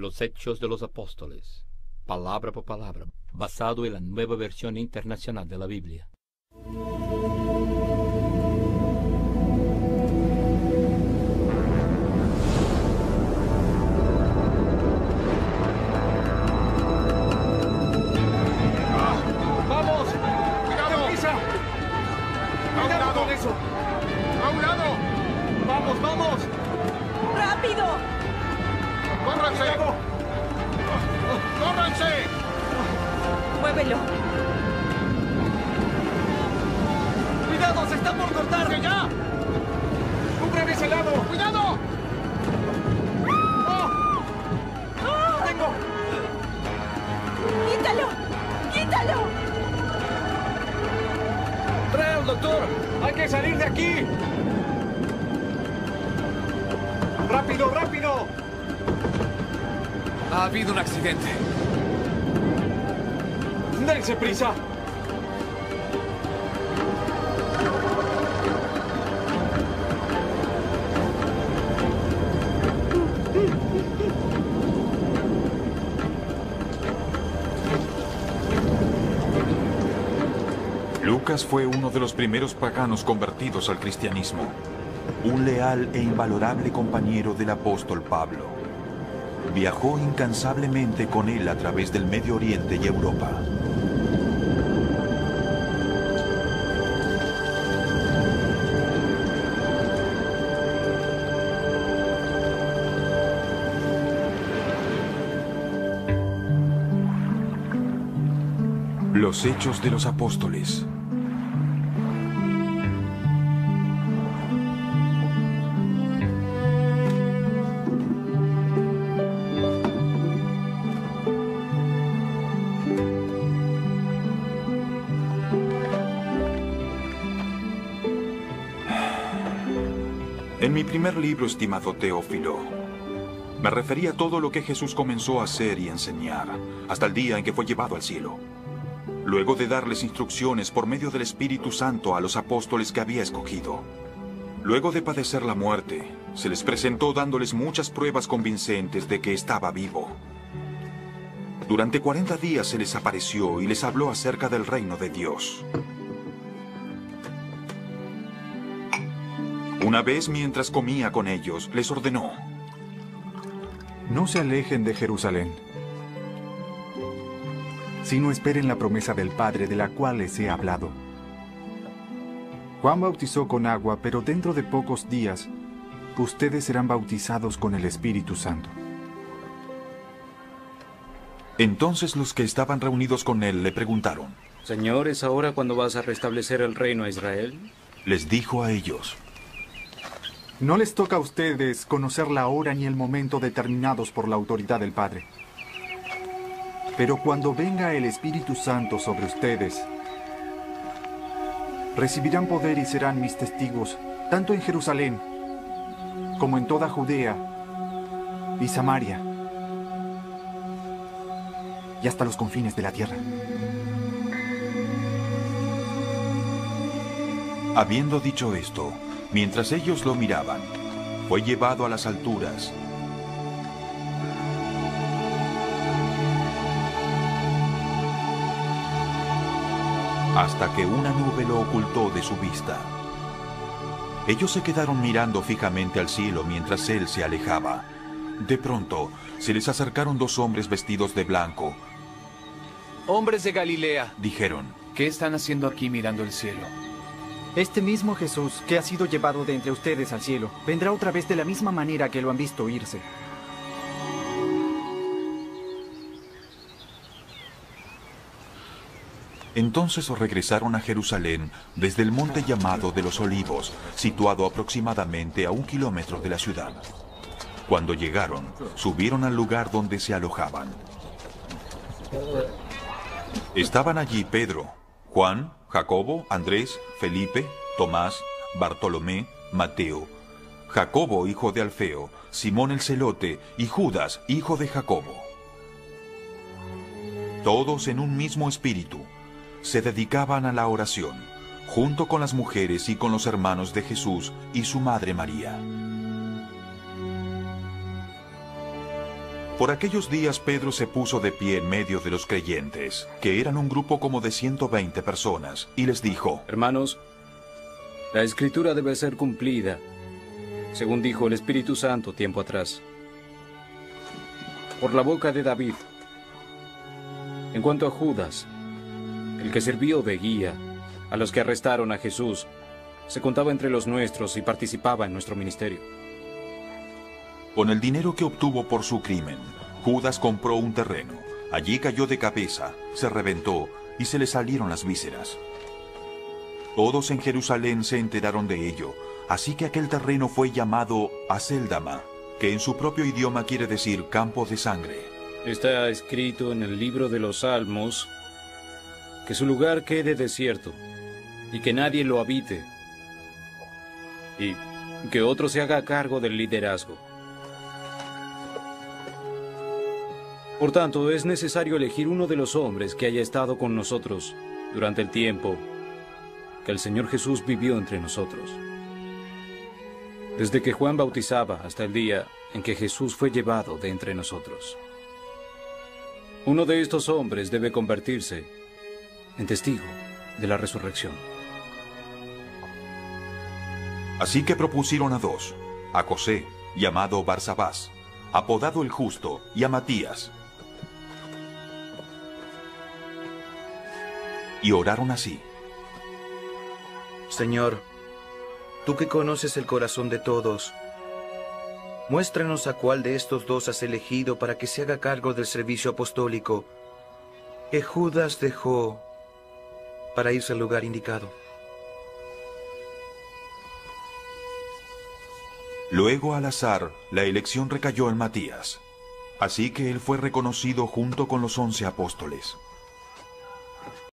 Los Hechos de los Apóstoles, palabra por palabra, basado en la nueva versión internacional de la Biblia. ¡Córranse! ¡Córranse! ¡Muévelo! ¡Cuidado! ¡Se está por cortar! ¡Que ya! ¡Cúbreme ese lado! ¡Cuidado! ¡Lo tengo! ¡Quítalo! ¡Quítalo! ¡Trae doctor! ¡Hay que salir de aquí! ¡Rápido, rápido! Ha habido un accidente. ¡Dense prisa! Lucas fue uno de los primeros paganos convertidos al cristianismo, un leal e invalorable compañero del apóstol Pablo. Viajó incansablemente con él a través del Medio Oriente y Europa. Los Hechos de los Apóstoles. En mi primer libro, estimado Teófilo, me referí a todo lo que Jesús comenzó a hacer y enseñar, hasta el día en que fue llevado al cielo. Luego de darles instrucciones por medio del Espíritu Santo a los apóstoles que había escogido. Luego de padecer la muerte, se les presentó dándoles muchas pruebas convincentes de que estaba vivo. Durante 40 días se les apareció y les habló acerca del reino de Dios. Una vez mientras comía con ellos, les ordenó, No se alejen de Jerusalén, sino esperen la promesa del Padre de la cual les he hablado. Juan bautizó con agua, pero dentro de pocos días ustedes serán bautizados con el Espíritu Santo. Entonces los que estaban reunidos con él le preguntaron. Señor, ¿es ahora cuando vas a restablecer el reino a Israel? Les dijo a ellos. No les toca a ustedes conocer la hora ni el momento determinados por la autoridad del Padre. Pero cuando venga el Espíritu Santo sobre ustedes, recibirán poder y serán mis testigos, tanto en Jerusalén como en toda Judea y Samaria y hasta los confines de la tierra. Habiendo dicho esto, mientras ellos lo miraban, fue llevado a las alturas. hasta que una nube lo ocultó de su vista. Ellos se quedaron mirando fijamente al cielo mientras él se alejaba. De pronto, se les acercaron dos hombres vestidos de blanco. Hombres de Galilea, Dijeron, ¿qué están haciendo aquí mirando el cielo? Este mismo Jesús, que ha sido llevado de entre ustedes al cielo, vendrá otra vez de la misma manera que lo han visto irse. Entonces regresaron a Jerusalén desde el monte llamado de los Olivos, situado aproximadamente a un kilómetro de la ciudad. Cuando llegaron, subieron al lugar donde se alojaban. Estaban allí Pedro, Juan, Jacobo, Andrés, Felipe, Tomás, Bartolomé, Mateo, Jacobo, hijo de Alfeo, Simón el celote y Judas, hijo de Jacobo. Todos en un mismo espíritu se dedicaban a la oración, junto con las mujeres y con los hermanos de Jesús y su madre María. Por aquellos días Pedro se puso de pie en medio de los creyentes, que eran un grupo como de 120 personas, y les dijo, Hermanos, la escritura debe ser cumplida, según dijo el Espíritu Santo tiempo atrás, por la boca de David. En cuanto a Judas, el que sirvió de guía a los que arrestaron a Jesús, se contaba entre los nuestros y participaba en nuestro ministerio. Con el dinero que obtuvo por su crimen, Judas compró un terreno. Allí cayó de cabeza, se reventó y se le salieron las vísceras. Todos en Jerusalén se enteraron de ello, así que aquel terreno fue llamado Aceldama, que en su propio idioma quiere decir campo de sangre. Está escrito en el libro de los Salmos que su lugar quede desierto y que nadie lo habite y que otro se haga cargo del liderazgo. Por tanto, es necesario elegir uno de los hombres que haya estado con nosotros durante el tiempo que el Señor Jesús vivió entre nosotros. Desde que Juan bautizaba hasta el día en que Jesús fue llevado de entre nosotros. Uno de estos hombres debe convertirse en testigo de la resurrección. Así que propusieron a dos, a José, llamado Barsabás, apodado el Justo, y a Matías. Y oraron así. Señor, tú que conoces el corazón de todos, muéstranos a cuál de estos dos has elegido para que se haga cargo del servicio apostólico que Judas dejó para irse al lugar indicado. Luego al azar, la elección recayó en Matías. Así que él fue reconocido junto con los once apóstoles.